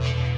拜。